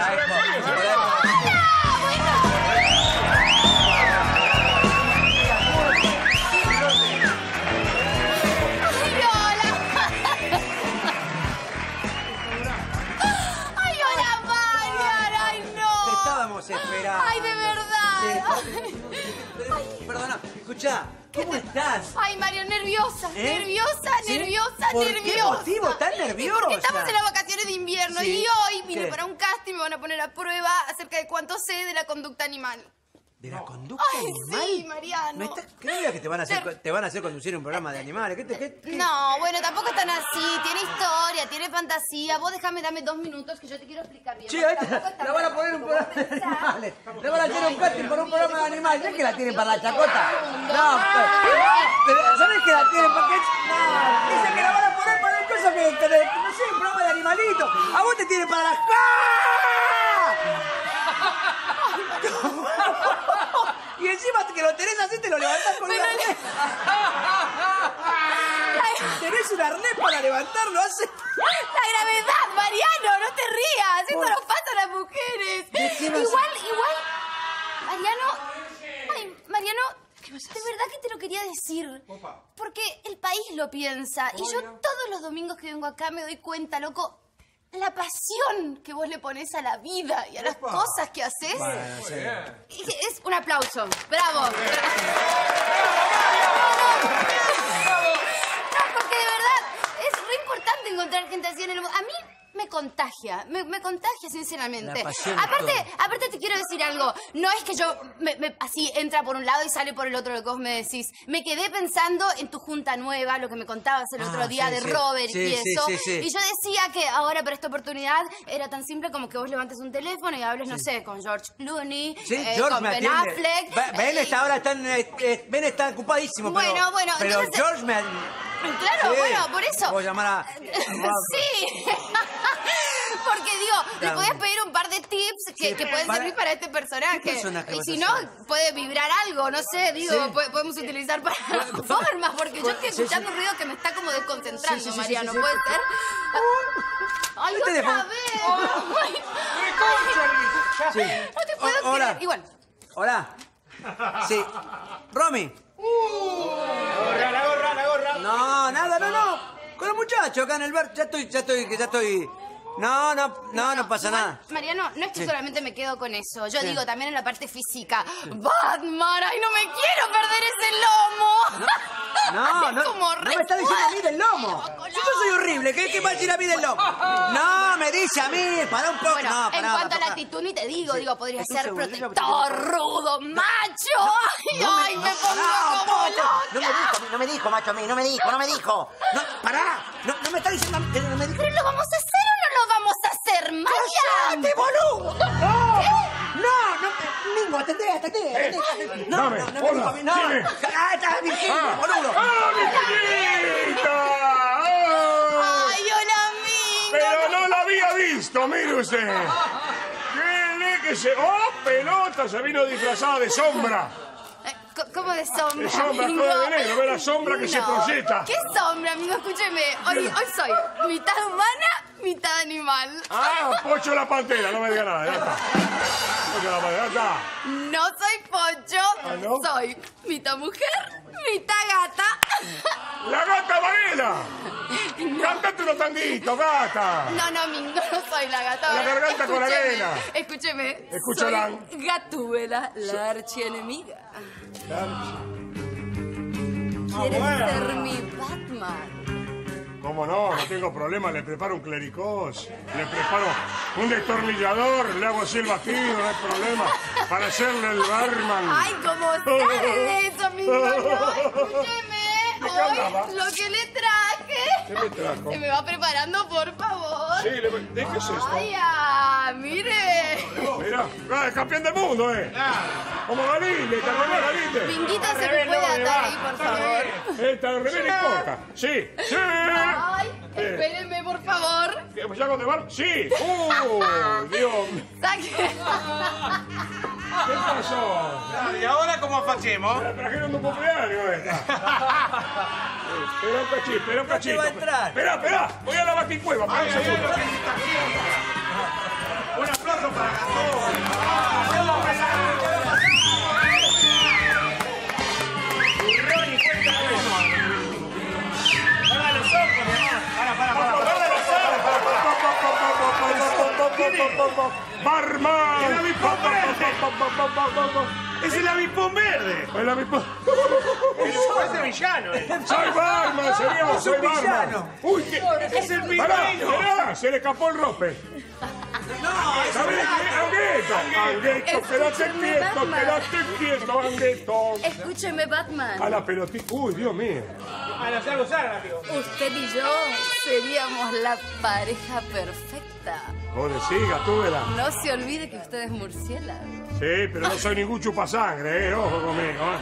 ¡Ay, hola! ¡Ay, hola, Marian! ¡Ay, Te no! estábamos esperando. ¡Ay, de verdad! Perdona, escuchá, ¿cómo estás? Ay, Mario, nerviosa, ¿Eh? nerviosa, ¿Sí? nerviosa, ¿Por qué nerviosa. motivo tan nerviosa? Porque estamos en las vacaciones de invierno Sí. y hoy vine ¿Qué? para un casting y me van a poner a prueba acerca de cuánto sé de la conducta animal. ¿De la conducta Ay, animal? sí, Mariano. ¿Me estás- ¿Qué me digas que te van, a hacer, te van a hacer conducir un programa de animales? ¿Qué te, qué- qué? No, bueno, tampoco es tan así. Tiene historia, tiene fantasía. Vos déjame, dame dos minutos que yo te quiero explicar bien. Sí, ahorita la van a poner un programa de animales. Le van a hacer un casting por un programa de animales. ¿No es que la tienen para la chacota? No, pues. ¿Sabes que la tienen para qué? No, dicen que la van a una cosa que, que de- no sé, un programa de animalitos. A vos te tienen para las... Y encima que lo tenés así, te lo levantás con una... Tenés un arnés para levantarlo, hace... La gravedad, Mariano, no te rías. Esto Bueno. nos pasa a las mujeres. ¿De qué vas a- Igual, igual. Mariano. Ay, De verdad que te lo quería decir. Porque el país lo piensa. Y yo todos los domingos que vengo acá me doy cuenta, loco, la pasión que vos le pones a la vida y a las cosas que haces. Es un aplauso. Bravo. No, porque de verdad es re importante encontrar gente así en el mundo. A mí me contagia, me, me contagia sinceramente. Aparte, aparte te quiero decir algo. No es que yo me- me- así entra por un lado y sale por el otro lo que vos me decís. Me quedé pensando en tu junta nueva, lo que me contabas el Ah, otro día sí, de sí. Robert Sí, y eso. sí, sí. Y yo decía que ahora para esta oportunidad era tan simple como que vos levantes un teléfono y hables, no sé, con George Clooney, eh, George con Ben. Affleck. Ben eh, está ahora en, eh, Ben está ocupadísimo, pero, Bueno, bueno, pero entonces- George me... Claro, bueno, por eso. Puedo llamar a... Sí. Porque digo, le podías pedir un par de tips que, Sí, que pueden para- servir para este personaje. ¿Qué personaje y si no, puede vibrar algo, no sé, digo, Sí. po- podemos utilizar para formas, porque yo estoy Sí, sí. escuchando un ruido que me está como desconcentrando, Sí, sí, sí, Mariano, sí, sí. ¿puede ser? ¡Ay, ¿Qué otra teléfono? vez! Ay, Sí. no te puedo O- hola. Igual. Hola. Sí. Romy. gorra, la gorra, la gorra. No, nada, no, no. Con los muchachos acá en el bar. Ya estoy, ya estoy, que ya estoy... No, no, no, no pasa Igual, nada. Mariano, no es que solamente me quedo con eso. Yo digo también en la parte física. Batman, ay, no me quiero perder ese lomo. No, no, Como no me está diciendo a mí del lomo. Si yo soy horrible, ¿qué, qué va a decir a mí del lomo? No, me dice a mí, para un poco. Bueno, no, en cuanto a la actitud, ni te digo, digo, podría ser protector, rudo, macho. Ay, No ay, me pongo pará, como poco. loca. No me dijo, no me dijo, macho, a mí, no me dijo, no me dijo. No, pará, no, no me está diciendo a mí, no me dijo. ¿Pero lo vamos a hacer no vamos a hacer, Marian? ¡Cállate, boludo! ¡No! ¡No, no! Mingo, atendé, atendé, atendé. No, no, no no. ¿quién es? ¡Ah, está Virginia, boludo! ¡Ah, mi! ¡Ah! Ay, hola, amigo. Pero no la había visto, mire usted. ¡Qué le que se... ¡Oh, pelota! Se vino disfrazada de sombra. Eh, ¿Cómo de sombra? De sombra, amigo? toda de negro, ve la sombra que se No. proyecta. ¿Qué sombra, amigo? Escúcheme. Hoy, hoy soy mitad humana, mitad animal. Ah, Pocho la pantera, no me diga nada, ya está. Pocho la pantera, ya está. No soy Pocho, ¿Ah, no? soy mitad mujer, mitad gata. ¡La gata Varela! ¡Cántate unos tanguitos, gata! No, no, Mingo, no soy la gata. La garganta con Escúcheme, arena. Escúcheme. Escúchala. Soy Gatúbela, la archienemiga. ¿Quieres bueno. ser mi Batman? ¿Cómo no? No tengo problema, le preparo un clericós, le preparo un destornillador, le hago así el batido, no hay problema, para hacerle el barman. Ay, ¿cómo sabe de eso, Mingo? No, escúcheme. Hoy lo que le traje. ¿Qué me trajo? Se me va preparando, por favor. Sí, le... ¿de qué es esto? Ay, ah, mire. Mira, ah, el campeón del mundo, ¿eh? Como Galinde, ¿te acordás, Galinde? Minguito, ¿se me puede atar ahí, por favor? Esta no importa. Sí, sí. Ay, espérenme, por favor. ¿qué, ¿Ya con de bar? Sí. ¡Uh! Dios. Saque. ¿Qué pasó? ¿Y ahora cómo facemos? La trajeron de un cumpleaños esta. Espera un cachito, espera un entrar. Espera, espera. Voy a la baticueva. para un segundo. ¡Barman! ¡El avispón verde! ¡Es el avispón verde! El avispón. Parece villano, eh. ¡Soy barman, señor! Es ¡Soy un villano. barman! ¡Uy, qué! ¡Es el. ¡Pará! ¡Se le escapó el rope! ¿Sabes qué? ¡Angueto! ¡Angueto! ¡Quédate quieto! Batman. ¡Quédate quieto, Angueto! Escúcheme, Batman. A la pelotita. ¡Uy, Dios mío! A la. Usted y yo seríamos la pareja perfecta. No se olvide que usted es murciélago. Sí, pero no soy ningún chupasangre, ¿eh? Ojo conmigo, ¿eh?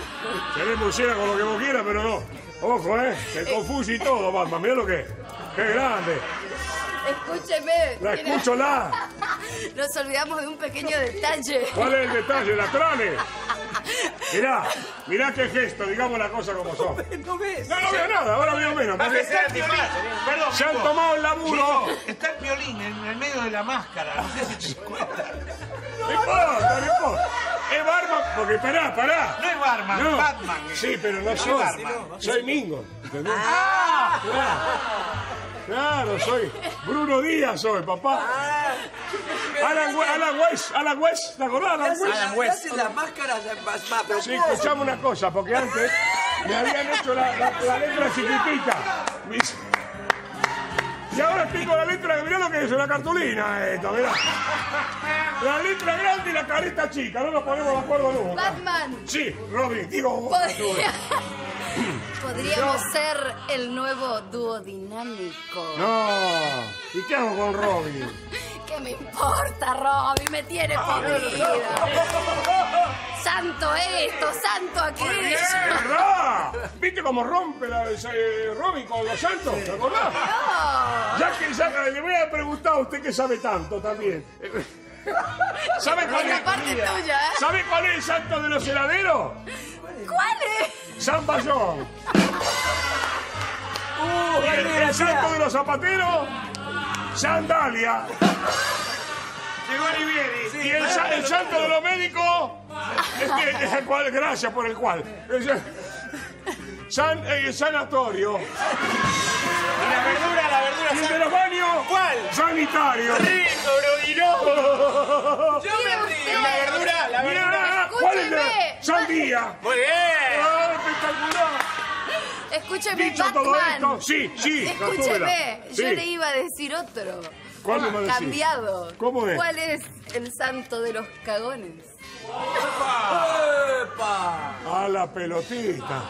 Seré murciélago con lo que vos quieras, pero no. Ojo, ¿eh? Te confuso y todo, Batman. Mira lo que es. ¡Qué grande! Escúcheme. ¡La escucho la! Nos olvidamos de un pequeño detalle. ¿Cuál es el detalle? ¡La trane! Mirá, mirá qué gesto, digamos las cosas como son. ¿No ves? No, no veo nada, ahora veo menos. porque Está el violín. Perdón, se han tomado el laburo. Está el violín en el medio de la máscara. No sé si te cuenta. No importa, no importa. Es Barman, porque pará, pará. No es Barman, No. Batman. Sí, pero no soy. Batman. Soy Mingo. ¿Entendés? Claro. Claro, soy Bruno Díaz, soy papá. Alan, We- Alan West, Alan West, ¿te acordás? Alan West. Alan West. hacen las máscaras más, más, Sí, escuchame una cosa, porque antes me habían hecho la, la- la letra chiquitita. Mis- Y ahora tengo la letra, mirá lo que es una cartulina esto, mirá. La letra grande y la carita chica, no nos ponemos de acuerdo nunca. Batman. Sí, Robin, digo. Podría- Podríamos ser el nuevo dúo dinámico. No, ¿y qué hago con Robin? ¿Qué me importa, Robin? Me tiene podrida. Santo esto, santo aquello. ¿Viste cómo rompe la, eh, Robin con los santos? ¿Te acordás? No. Ya que ya, le voy a preguntar a usted que sabe tanto también. ¿Sabe cuál La es? parte tuya, ¿eh? ¿Sabe cuál es el santo de los heladeros? ¿Cuál es? San Bayón. Uh, ¿Y el, santo de los zapateros? Sandalia. Llegó Olivieri. ¿Y el, sa- el santo de los médicos? Este, el cual, gracias por el cual. San, el sanatorio. Y la verdura, la verdura. ¿Cuál? Sanitario. Rico, bro, Mire usted. La verdura, la verdura. ¿cuál es Escúcheme. Sandía? Muy bien. ¡Ah, espectacular! Escúcheme, Dicho todo Batman. esto, sí, sí, Escúcheme, yo Sí. le iba a decir otro. ¿Cuál me decir? Cambiado. ¿Cómo es? ¿Cuál es el santo de los cagones? ¡Epa! A la pelotita.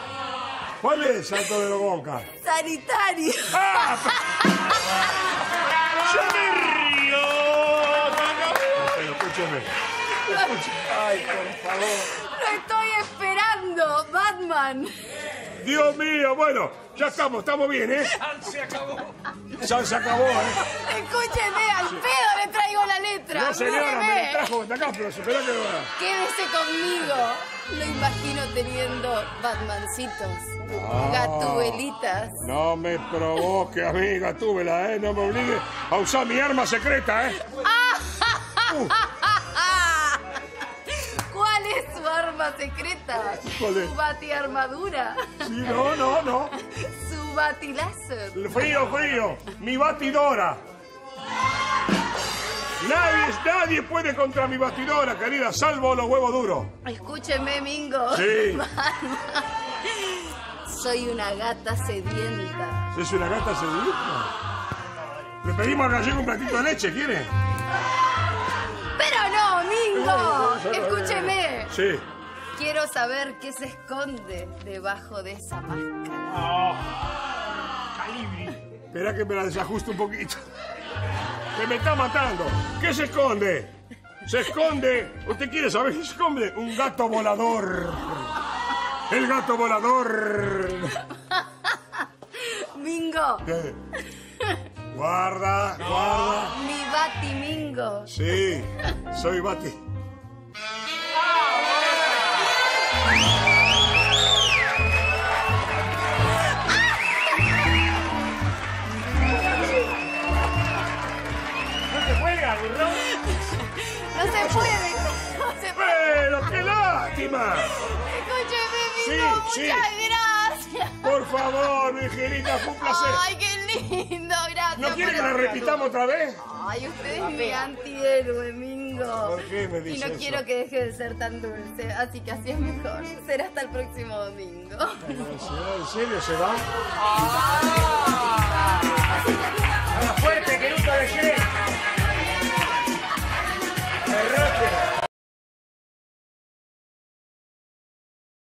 ¿Cuál es el salto de los boncas? Sanitario. ¡Ah! Yo me río. Pero escúcheme. Ay, por favor. Lo estoy esperando, Batman. Dios mío, bueno, ya estamos, estamos bien, ¿eh? Se acabó. Ya se acabó, ¿eh? Escúcheme, al pedo le traigo la letra. No, señora, me la trajo hasta acá, pero espera que ahora. Quédese conmigo. Lo imagino teniendo Batmancitos, Ah. gatubelitas. No me provoque, amiga, túvela, ¿eh? No me obligue a usar mi arma secreta, ¿eh? ¿Cuál es su arma secreta? ¿Cuál es? Su batiarmadura. Sí, no, no, no. Su batiláser. Frío, frío. Mi batidora. Nadie, nadie puede contra mi batidora, querida, salvo los huevos duros. Escúcheme, Mingo. Sí. Soy una gata sedienta. ¿Es una gata sedita? Le pedimos al gallego un platito de leche, ¿quiere? Pero no, Mingo. Escúcheme. Sí. Quiero saber qué se esconde debajo de esa máscara. Espera que me la desajuste un poquito. Que me está matando. ¿Qué se esconde? Se esconde. ¿Usted quiere saber qué se esconde? Un gato volador. El gato volador. Mingo, ¿Qué? Guarda, guarda. mi batimingo. Sí, soy Bati. arriba. Escúcheme, mi sí, sí. gracias. Por favor, Angelita, fue un placer. Ay, qué lindo, gracias. ¿No quiere que la repitamos otra vez? Ay, usted es mi antihéroe, Mingo. ¿Por qué me dice Y no eso? quiero que deje de ser tan dulce, así que así es mejor. Será hasta el próximo domingo. ¿En serio se va? Ah. ¡A la fuerte, que nunca dejé! ¡Errate!